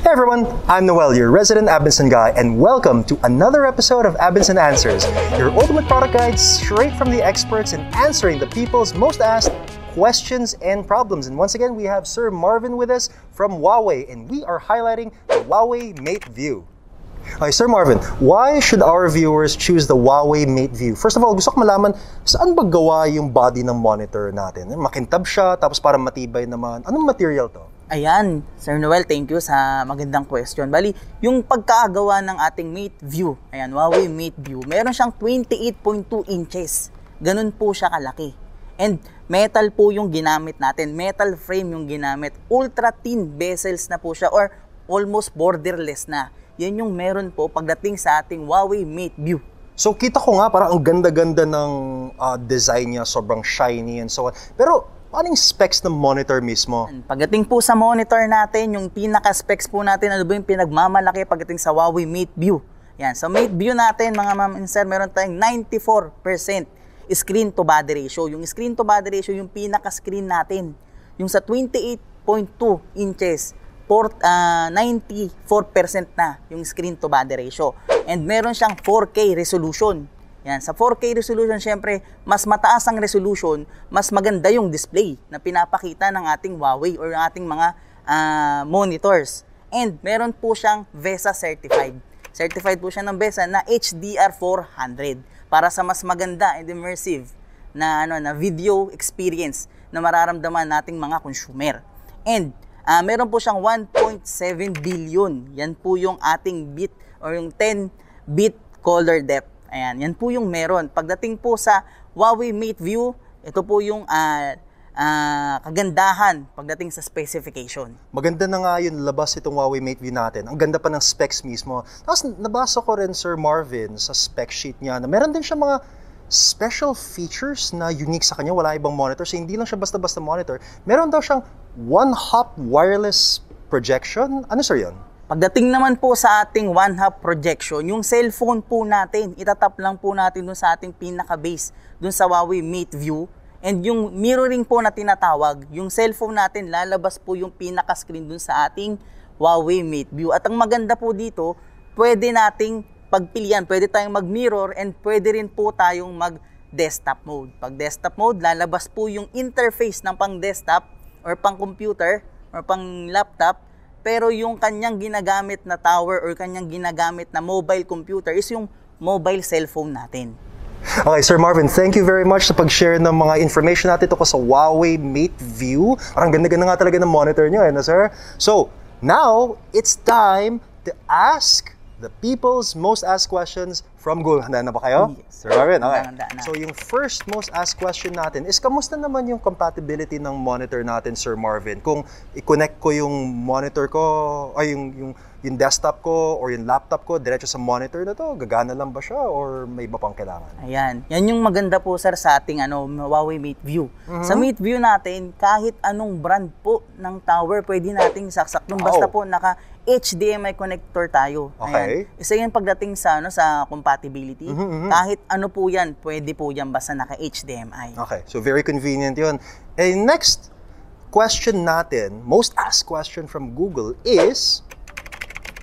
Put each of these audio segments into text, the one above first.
Hey everyone, I'm Noel, your resident Abinson guy, and welcome to another episode of Abinson Answers, your ultimate product guide straight from the experts in answering the people's most asked questions and problems. And once again, we have Sir Marvin with us from Huawei, and we are highlighting the Huawei Mate View. Okay, Sir Marvin, why should our viewers choose the Huawei Mate View? First of all, gusto ko malaman, saan ba gawa yung body ng monitor natin? Makintab siya, tapos parang matibay naman. Anong material to? Ayan, Sir Noel, thank you sa magandang question. Bali, yung pagkagawa ng ating Mate View, ayan, Huawei Mate View, meron siyang 28.2 inches. Ganun po siya kalaki. And metal po yung ginamit natin, metal frame yung ginamit. Ultra thin bezels na po siya or almost borderless na. Yan yung meron po pagdating sa ating Huawei Mate View. So kita ko nga parang ang ganda-ganda ng uh, design niya, sobrang shiny and so on. Pero paano yung specs ng monitor mismo? Pagdating po sa monitor natin, yung pinaka-specs po natin, ano ba yung pinagmamalaki pagdating sa Huawei Mate View? Yan, sa Mate View natin, mga ma'am and sir, meron tayong 94% screen to body ratio. Yung screen to body ratio, yung pinaka-screen natin. Yung sa 28.2 inches, port, uh, 94% na yung screen to body ratio. And meron siyang 4K resolution. Yan, sa 4K resolution, syempre, mas mataas ang resolution, mas maganda yung display na pinapakita ng ating Huawei or ng ating mga uh, monitors. And meron po siyang VESA certified. Certified po siya ng VESA na HDR 400 para sa mas maganda and immersive na ano na video experience na mararamdaman nating mga consumer. And uh, meron po siyang 1.7 billion. Yan po yung ating bit or yung 10 bit color depth. Ayan, yan po yung meron. Pagdating po sa Huawei Mate View, ito po yung uh, uh, kagandahan pagdating sa specification. Maganda na nga yung labas itong Huawei Mate View natin. Ang ganda pa ng specs mismo. Tapos nabasa ko rin Sir Marvin sa spec sheet niya na meron din siya mga special features na unique sa kanya. Wala ibang monitor. So hindi lang siya basta-basta monitor. Meron daw siyang one-hop wireless projection. Ano sir yun? Pagdating naman po sa ating one-hop projection, yung cellphone po natin, itatap lang po natin dun sa ating pinaka-base, dun sa Huawei Mate View. And yung mirroring po na tinatawag, yung cellphone natin, lalabas po yung pinaka-screen dun sa ating Huawei Mate View. At ang maganda po dito, pwede nating pagpilian, pwede tayong mag-mirror and pwede rin po tayong mag-desktop mode. Pag desktop mode, lalabas po yung interface ng pang-desktop or pang-computer or pang-laptop pero yung kanyang ginagamit na tower or kanyang ginagamit na mobile computer is yung mobile cellphone natin. Okay, Sir Marvin, thank you very much sa pag-share ng mga information natin tungkol sa Huawei Mate View. Parang ganda-ganda nga talaga ng monitor nyo, eh, no, sir? So, now, it's time to ask the people's most asked questions from Google. Handa na ba kayo? Yes. Sir Marvin, okay. Handa na. So yung first most asked question natin is, kamusta naman yung compatibility ng monitor natin, Sir Marvin? Kung i-connect ko yung monitor ko, ay yung, yung, yung desktop ko or yung laptop ko diretso sa monitor na to, gagana lang ba siya or may iba pang kailangan? Ayan. Yan yung maganda po sir sa ating ano, Huawei Mate View. Sa Mate View natin, kahit anong brand po ng tower, pwede nating saksak. Nung basta po naka HDMI connector tayo. Okay. Ayan. Isa yan pagdating sa ano sa compatibility. Kahit ano po yan, pwede po yan basta naka HDMI. Okay, so very convenient yun. And next question natin, most asked question from Google is,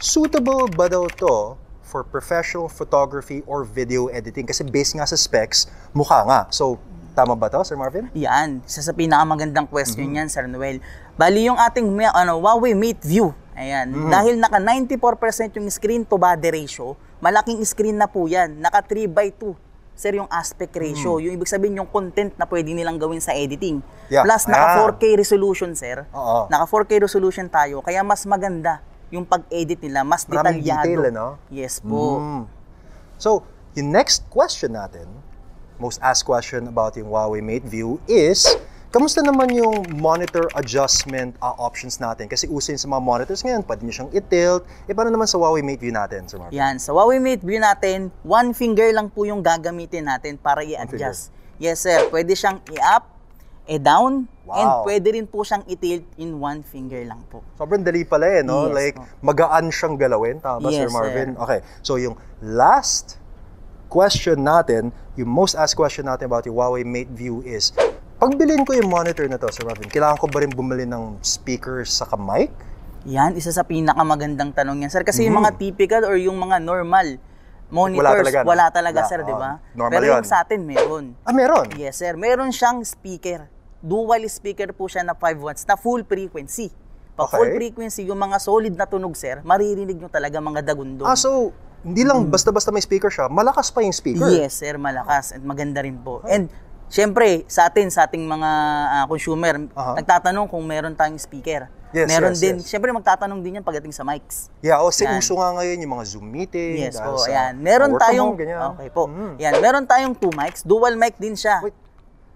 suitable ba daw to for professional photography or video editing? Kasi based nga sa specs, mukha nga. So, tama ba to, Sir Marvin? Yan, isa sa pinakamagandang question yan, Sir Noel. Bali yung ating ano, Huawei Mate View. Ayan, dahil naka 94% yung screen to body ratio, malaking screen na po yan. Naka 3 by 2 sir yung aspect ratio. Yung ibig sabihin yung content na pwede nilang gawin sa editing. Yeah. Plus Ah. naka 4K resolution, sir. Oo. Naka 4K resolution tayo, kaya mas maganda yung pag-edit nila, mas Maraming detalyado. detail, ano? Yes po. Mm. So, yung next question natin, most asked question about yung Huawei Mate View is, kamusta naman yung monitor adjustment uh, options natin? Kasi uso yun sa mga monitors ngayon, pwede nyo siyang i-tilt. E paano naman sa Huawei Mate View natin, Sir Marvin? Yan, sa Huawei Mate View natin, one finger lang po yung gagamitin natin para i-adjust. Yes sir, pwede siyang i-up, i-down, and Wow. pwede rin po siyang i-tilt in one finger lang po. Sobrang dali pala eh, no? Yes, like, po. magaan siyang galawin. Tama ba, Sir Yes, Marvin? sir. Okay. So, yung last question natin, yung most asked question natin about yung Huawei Mate View is, pag bilhin ko yung monitor na to, Sir Marvin, kailangan ko ba rin bumili ng speakers sa mic? Yan, isa sa pinakamagandang tanong yan, sir. Kasi yung mga typical or yung mga normal monitors, talaga, no? wala talaga, Wala, sir, di oo. ba? Normal Pero yun. yung sa atin, meron. Ah, meron? Yes, sir. Meron siyang speaker. Dual speaker po siya na 5 watts na full frequency. Pag Okay. full frequency, yung mga solid na tunog, sir, maririnig nyo talaga mga dagundong. Ah, so, hindi lang basta-basta may speaker siya, malakas pa yung speaker. Yes, sir, malakas at maganda rin po. And syempre, sa atin, sa ating mga ah, consumer, Aha. nagtatanong kung meron tayong speaker. Yes, meron yes, din, yes. syempre magtatanong din yan pagdating sa mics. Yeah, o, kasi Yan. uso nga ngayon yung mga Zoom meeting. Yes po, sa ayan. Meron tayong, home, ganyan. okay po. Mm. Yan, meron tayong two mics, dual mic din siya. Wait,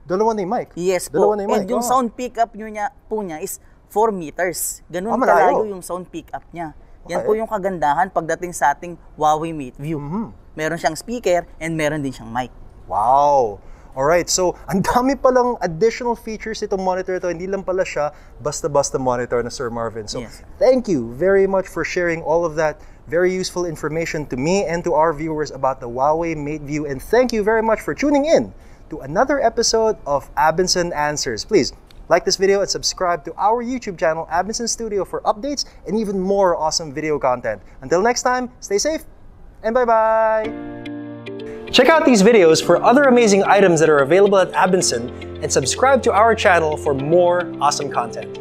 dalawa na yung mic? Yes Dalawa po. na yung mic. And yung oh. sound pickup nyo niya, po niya is 4 meters. Ganun malayo. kalayo yung sound pickup niya. Yan Okay. po yung kagandahan pagdating sa ating Huawei Mate View. Mhm. Meron siyang speaker and meron din siyang mic. Wow! Alright, so ang dami palang additional features itong monitor ito. Hindi lang pala siya basta-basta monitor na Sir Marvin. So Yes. thank you very much for sharing all of that very useful information to me and to our viewers about the Huawei MateView. And thank you very much for tuning in to another episode of Abinson Answers. Please like this video and subscribe to our YouTube channel, Abinson Studio, for updates and even more awesome video content. Until next time, stay safe and bye-bye! Check out these videos for other amazing items that are available at Abinson and subscribe to our channel for more awesome content.